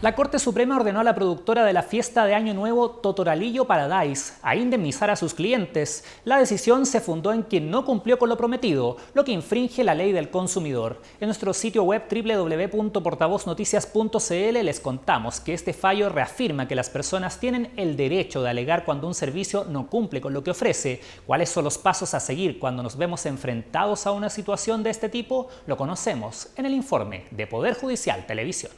La Corte Suprema ordenó a la productora de la fiesta de Año Nuevo Totoralillo Paradise a indemnizar a sus clientes. La decisión se fundó en quien no cumplió con lo prometido, lo que infringe la ley del consumidor. En nuestro sitio web www.portavoznoticias.cl les contamos que este fallo reafirma que las personas tienen el derecho de alegar cuando un servicio no cumple con lo que ofrece. ¿Cuáles son los pasos a seguir cuando nos vemos enfrentados a una situación de este tipo? Lo conocemos en el informe de Poder Judicial Televisión.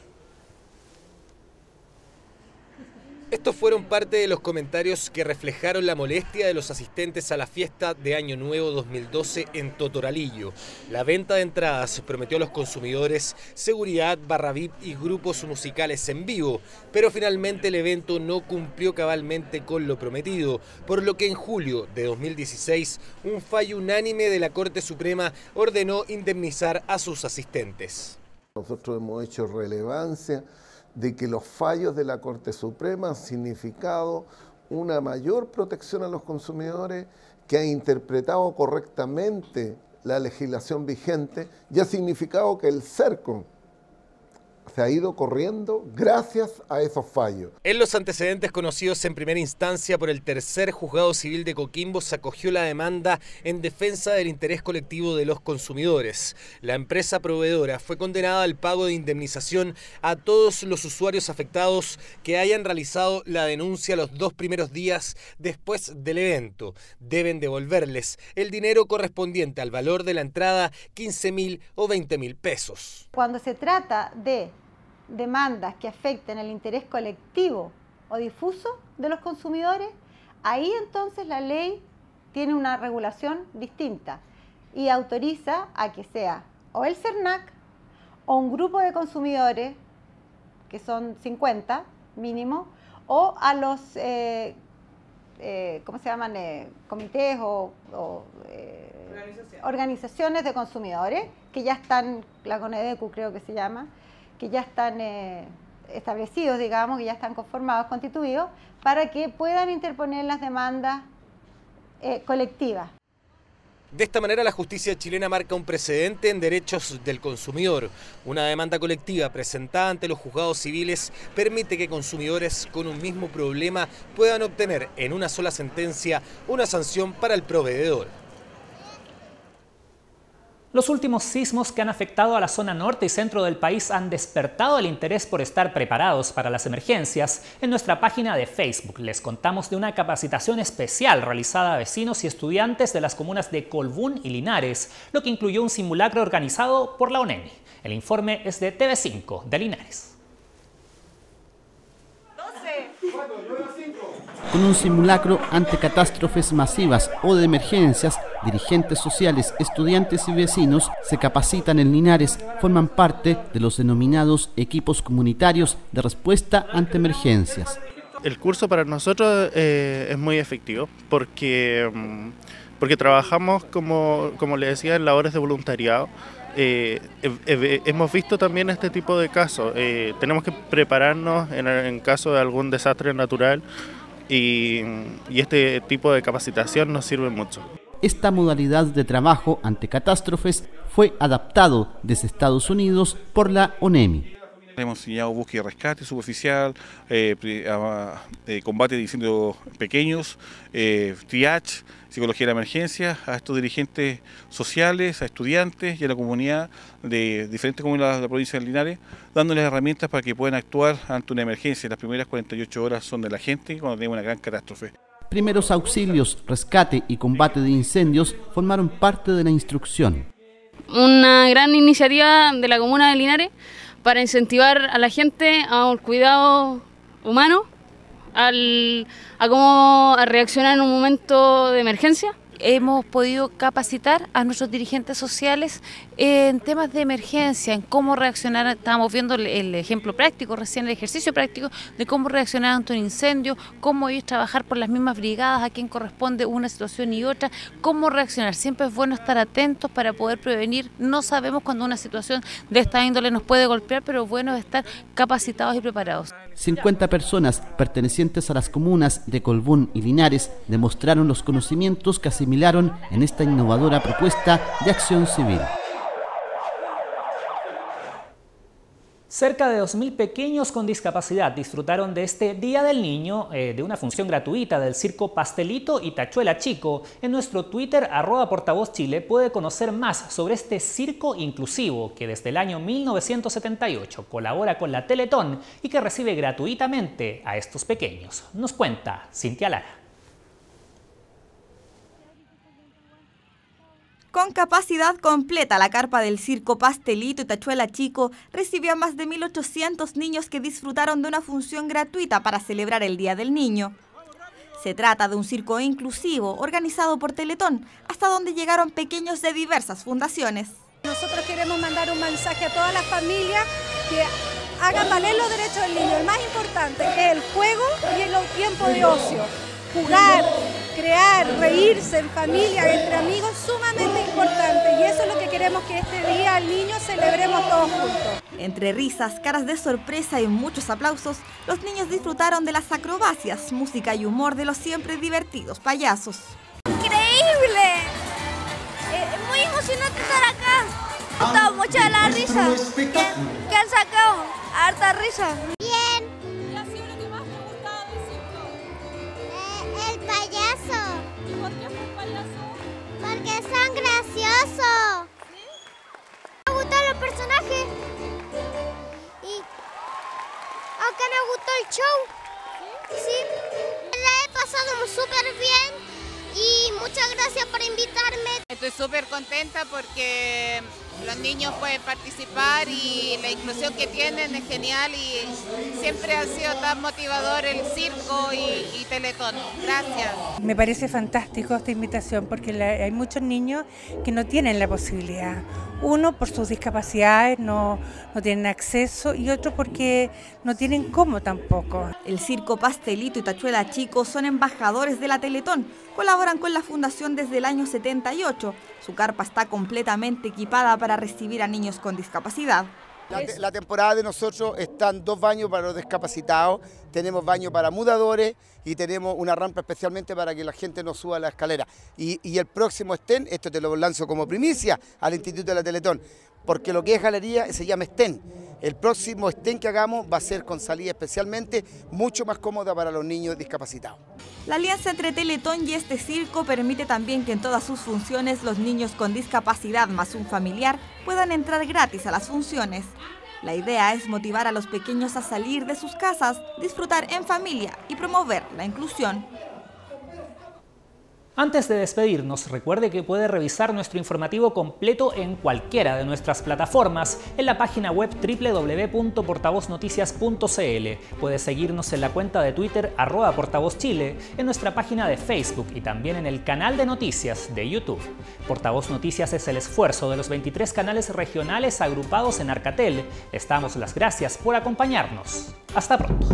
Estos fueron parte de los comentarios que reflejaron la molestia de los asistentes a la fiesta de Año Nuevo 2012 en Totoralillo. La venta de entradas prometió a los consumidores seguridad, barra VIP y grupos musicales en vivo, pero finalmente el evento no cumplió cabalmente con lo prometido, por lo que en julio de 2016 un fallo unánime de la Corte Suprema ordenó indemnizar a sus asistentes. Nosotros hemos hecho relevancia de que los fallos de la Corte Suprema han significado una mayor protección a los consumidores, que ha interpretado correctamente la legislación vigente y ha significado que el CERCO, se ha ido corriendo gracias a esos fallos. En los antecedentes conocidos en primera instancia por el tercer juzgado civil de Coquimbo se acogió la demanda en defensa del interés colectivo de los consumidores. La empresa proveedora fue condenada al pago de indemnización a todos los usuarios afectados que hayan realizado la denuncia los dos primeros días después del evento. Deben devolverles el dinero correspondiente al valor de la entrada, 15 mil o 20 mil pesos. Cuando se trata de demandas que afecten el interés colectivo o difuso de los consumidores, ahí entonces la ley tiene una regulación distinta y autoriza a que sea o el CERNAC o un grupo de consumidores, que son 50 mínimo, o a los, eh, eh, ¿cómo se llaman? Eh, comités o, organizaciones de consumidores, que ya están, la CONEDECU creo que se llama, que ya están eh, establecidos, digamos, que ya están conformados, constituidos, para que puedan interponer las demandas eh, colectivas. De esta manera la justicia chilena marca un precedente en derechos del consumidor. Una demanda colectiva presentada ante los juzgados civiles permite que consumidores con un mismo problema puedan obtener en una sola sentencia una sanción para el proveedor. Los últimos sismos que han afectado a la zona norte y centro del país han despertado el interés por estar preparados para las emergencias. En nuestra página de Facebook les contamos de una capacitación especial realizada a vecinos y estudiantes de las comunas de Colbún y Linares, lo que incluyó un simulacro organizado por la ONEMI. El informe es de TV5 de Linares. Con un simulacro ante catástrofes masivas o de emergencias, dirigentes sociales, estudiantes y vecinos se capacitan en Linares, forman parte de los denominados equipos comunitarios de respuesta ante emergencias. El curso para nosotros eh, es muy efectivo porque, mm, porque trabajamos, como, como le decía, en labores de voluntariado. Eh, hemos visto también este tipo de casos. Eh, tenemos que prepararnos en, en caso de algún desastre natural y, este tipo de capacitación nos sirve mucho. Esta modalidad de trabajo ante catástrofes fue adaptado desde Estados Unidos por la ONEMI. Hemos enseñado búsqueda y rescate suboficial, eh, eh, combate de incendios pequeños, eh, triage, psicología de la emergencia, a estos dirigentes sociales, a estudiantes y a la comunidad de diferentes comunidades de la provincia de Linares, dándoles herramientas para que puedan actuar ante una emergencia. Las primeras 48 horas son de la gente cuando tenemos una gran catástrofe. Primeros auxilios, rescate y combate de incendios formaron parte de la instrucción. Una gran iniciativa de la comuna de Linares para incentivar a la gente a un cuidado humano, al, a cómo reaccionar en un momento de emergencia. Hemos podido capacitar a nuestros dirigentes sociales en temas de emergencia, en cómo reaccionar, estábamos viendo el ejemplo práctico, recién el ejercicio práctico de cómo reaccionar ante un incendio, cómo ellos trabajar por las mismas brigadas, a quién corresponde una situación y otra, cómo reaccionar. Siempre es bueno estar atentos para poder prevenir. No sabemos cuando una situación de esta índole nos puede golpear, pero bueno estar capacitados y preparados. 50 personas pertenecientes a las comunas de Colbún y Linares demostraron los conocimientos que asimilaron en esta innovadora propuesta de acción civil. Cerca de 2.000 pequeños con discapacidad disfrutaron de este Día del Niño eh, de una función gratuita del circo Pastelito y Tachuela Chico. En nuestro Twitter, arroba portavoz Chile, puede conocer más sobre este circo inclusivo que desde el año 1978 colabora con la Teletón y que recibe gratuitamente a estos pequeños. Nos cuenta Cintia Lara. Con capacidad completa, la carpa del circo Pastelito y Tachuela Chico recibió a más de 1.800 niños que disfrutaron de una función gratuita para celebrar el Día del Niño. Se trata de un circo inclusivo organizado por Teletón, hasta donde llegaron pequeños de diversas fundaciones. Nosotros queremos mandar un mensaje a todas las familias que hagan valer los derechos del niño. El más importante es el juego y el tiempo de ocio. Jugar, crear, reírse en familia, entre amigos, sumamente importante. Y eso es lo que queremos que este día al niño celebremos todos juntos. Entre risas, caras de sorpresa y muchos aplausos, los niños disfrutaron de las acrobacias, música y humor de los siempre divertidos payasos. ¡Increíble! Eh, muy emocionante estar acá. Me mucha la risa que, han sacado. Harta risa. Que me gustó el show. Sí, la he pasado súper bien y muchas gracias por invitarme. Estoy súper contenta porque los niños pueden participar y la inclusión que tienen es genial y siempre ha sido tan motivador el circo y, y Teletón. Gracias. Me parece fantástico esta invitación porque hay muchos niños que no tienen la posibilidad. Uno por sus discapacidades no, no tienen acceso y otro porque no tienen cómo tampoco. El circo Pastelito y Tachuela Chico son embajadores de la Teletón. Colaboran con la fundación desde el año 78. Su carpa está completamente equipada para recibir a niños con discapacidad. La, temporada de nosotros están dos baños para los discapacitados, tenemos baño para mudadores y tenemos una rampa especialmente para que la gente no suba la escalera. Y, el próximo estén, esto te lo lanzo como primicia al Instituto de la Teletón, porque lo que es galería se llama estén. El próximo estén que hagamos va a ser con salida especialmente mucho más cómoda para los niños discapacitados. La alianza entre Teletón y este circo permite también que en todas sus funciones los niños con discapacidad más un familiar puedan entrar gratis a las funciones. La idea es motivar a los pequeños a salir de sus casas, disfrutar en familia y promover la inclusión. Antes de despedirnos, recuerde que puede revisar nuestro informativo completo en cualquiera de nuestras plataformas en la página web www.portavoznoticias.cl. Puede seguirnos en la cuenta de Twitter arroba portavozchile, en nuestra página de Facebook y también en el canal de noticias de YouTube. Portavoz Noticias es el esfuerzo de los 23 canales regionales agrupados en Arcatel. Les damos las gracias por acompañarnos. Hasta pronto.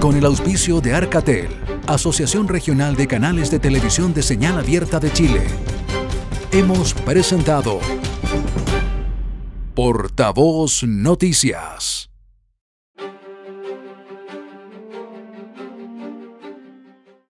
Con el auspicio de Arcatel Asociación Regional de Canales de Televisión de Señal Abierta de Chile. Hemos presentado Portavoz Noticias.